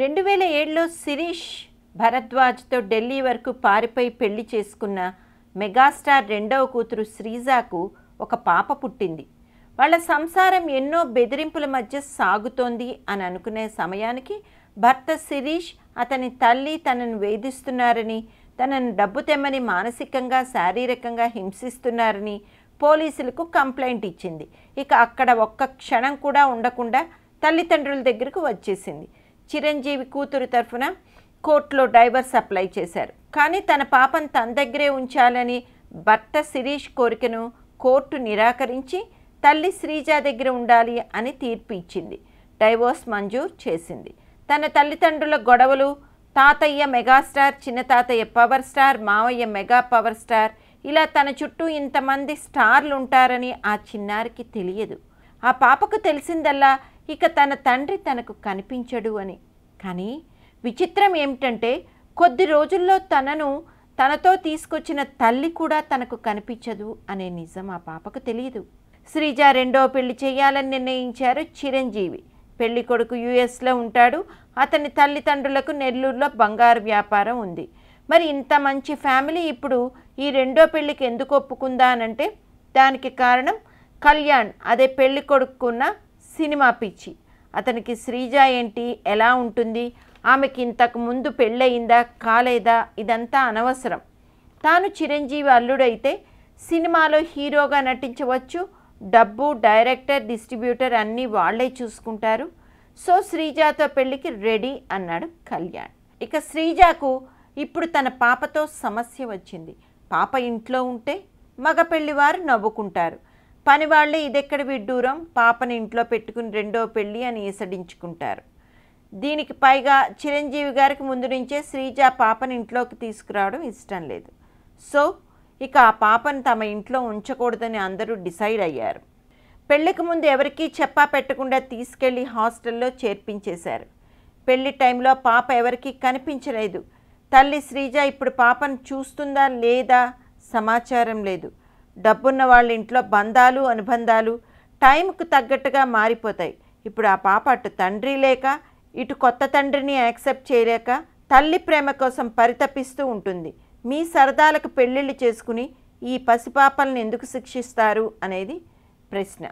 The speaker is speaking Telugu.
రెండు వేల ఏడులో శిరీష్ భరద్వాజ్తో ఢిల్లీ వరకు పారిపోయి పెళ్ళి చేసుకున్న మెగాస్టార్ రెండవ కూతురు శ్రీజాకు ఒక పాప పుట్టింది. వాళ్ళ సంసారం ఎన్నో బెదిరింపుల మధ్య సాగుతోంది అని అనుకునే సమయానికి భర్త శిరీష్ అతని తల్లి తనను వేధిస్తున్నారని తనను డబ్బు తెమ్మని మానసికంగా శారీరకంగా హింసిస్తున్నారని పోలీసులకు కంప్లైంట్ ఇచ్చింది. ఇక అక్కడ ఒక్క క్షణం కూడా ఉండకుండా తల్లిదండ్రుల దగ్గరకు వచ్చేసింది. చిరంజీవి కూతురు తరఫున కోర్టులో డైవర్స్ అప్లై చేశారు. కానీ తన పాపను తన దగ్గరే ఉంచాలని భర్త శిరీష్ కోరికను కోర్టు నిరాకరించి తల్లి శ్రీజ దగ్గర ఉండాలి అని తీర్పు ఇచ్చింది. డైవోర్స్ మంజూరు చేసింది. తన తల్లిదండ్రుల గొడవలు తాతయ్య మెగాస్టార్ చిన్న తాతయ్య పవర్ స్టార్ మావయ్య మెగా పవర్ స్టార్ ఇలా తన చుట్టూ ఇంతమంది స్టార్లు ఉంటారని ఆ చిన్నారికి తెలియదు. ఆ పాపకు తెలిసిందల్లా ఇక తన తండ్రి తనకు కనిపించడు అని. కానీ విచిత్రం ఏమిటంటే కొద్ది రోజుల్లో తనను తనతో తీసుకొచ్చిన తల్లి కూడా తనకు కనిపించదు అనే నిజం ఆ పాపకు తెలియదు. శ్రీజ రెండో పెళ్ళి చేయాలని నిర్ణయించారు చిరంజీవి. పెళ్ళి కొడుకు యుఎస్లో ఉంటాడు. అతని తల్లిదండ్రులకు నెల్లూరులో బంగారు వ్యాపారం ఉంది. మరి ఇంత మంచి ఫ్యామిలీ ఇప్పుడు ఈ రెండో పెళ్ళికి ఎందుకు ఒప్పుకుందా అనంటే దానికి కారణం కళ్యాణ్. అదే పెళ్ళి కొడుకున్న సినిమా పిచ్చి. అతనికి శ్రీజ ఏంటి? ఎలా ఉంటుంది? ఆమెకి ఇంతకు ముందు పెళ్ళయిందా? కాలేదా? ఇదంతా అనవసరం. తాను చిరంజీవి అల్లుడైతే సినిమాలో హీరోగా నటించవచ్చు. డబ్బు డైరెక్టర్ డిస్ట్రిబ్యూటర్ అన్నీ వాళ్ళే చూసుకుంటారు. సో శ్రీజాతో పెళ్ళికి రెడీ అన్నాడు కళ్యాణ్. ఇక శ్రీజాకు ఇప్పుడు తన పాపతో సమస్య వచ్చింది. పాప ఇంట్లో ఉంటే మగ పెళ్ళివారు నవ్వుకుంటారు. పని వాళ్ళే ఇదెక్కడ విడ్డూరం? పాపని ఇంట్లో పెట్టుకుని రెండో పెళ్ళి అని ఈసడించుకుంటారు దీనికి పైగా చిరంజీవి గారికి ముందు నుంచే శ్రీజ పాపని ఇంట్లోకి తీసుకురావడం ఇష్టం లేదు. సో ఇక ఆ పాపను తమ ఇంట్లో ఉంచకూడదని అందరూ డిసైడ్ అయ్యారు. పెళ్ళికి ముందు ఎవరికీ చెప్పా పెట్టకుండా తీసుకెళ్ళి హాస్టల్లో చేర్పించేశారు. పెళ్ళి టైంలో పాప ఎవరికీ కనిపించలేదు. తల్లి శ్రీజ ఇప్పుడు పాపను చూస్తుందా లేదా సమాచారం లేదు. డబ్బున్న వాళ్ళ ఇంట్లో బంధాలు అనుబంధాలు టైంకు తగ్గట్టుగా మారిపోతాయి. ఇప్పుడు ఆ పాప అటు తండ్రి లేక ఇటు కొత్త తండ్రిని యాక్సెప్ట్ చేయలేక తల్లి ప్రేమ కోసం పరితపిస్తూ ఉంటుంది. మీ సరదాలకు పెళ్ళిళ్ళు చేసుకుని ఈ పసిపాపల్ని ఎందుకు శిక్షిస్తారు అనేది ప్రశ్న.